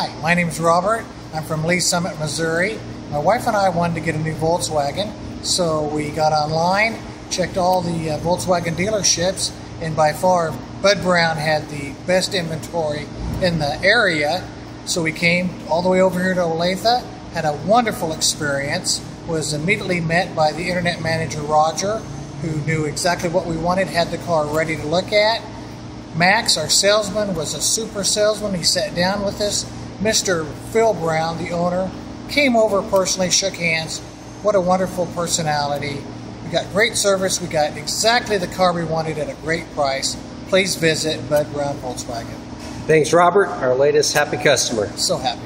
Hi, my name is Robert. I'm from Lee Summit, Missouri. My wife and I wanted to get a new Volkswagen, so we got online, checked all the uh, Volkswagen dealerships, and by far, Bud Brown had the best inventory in the area. So we came all the way over here to Olathe, had a wonderful experience, was immediately met by the internet manager Roger, who knew exactly what we wanted, had the car ready to look at. Max, our salesman, was a super salesman. He sat down with us. Mr. Phil Brown, the owner, came over personally, shook hands. What a wonderful personality. We got great service. We got exactly the car we wanted at a great price. Please visit Bud Brown Volkswagen. Thanks, Robert, our latest happy customer. So happy.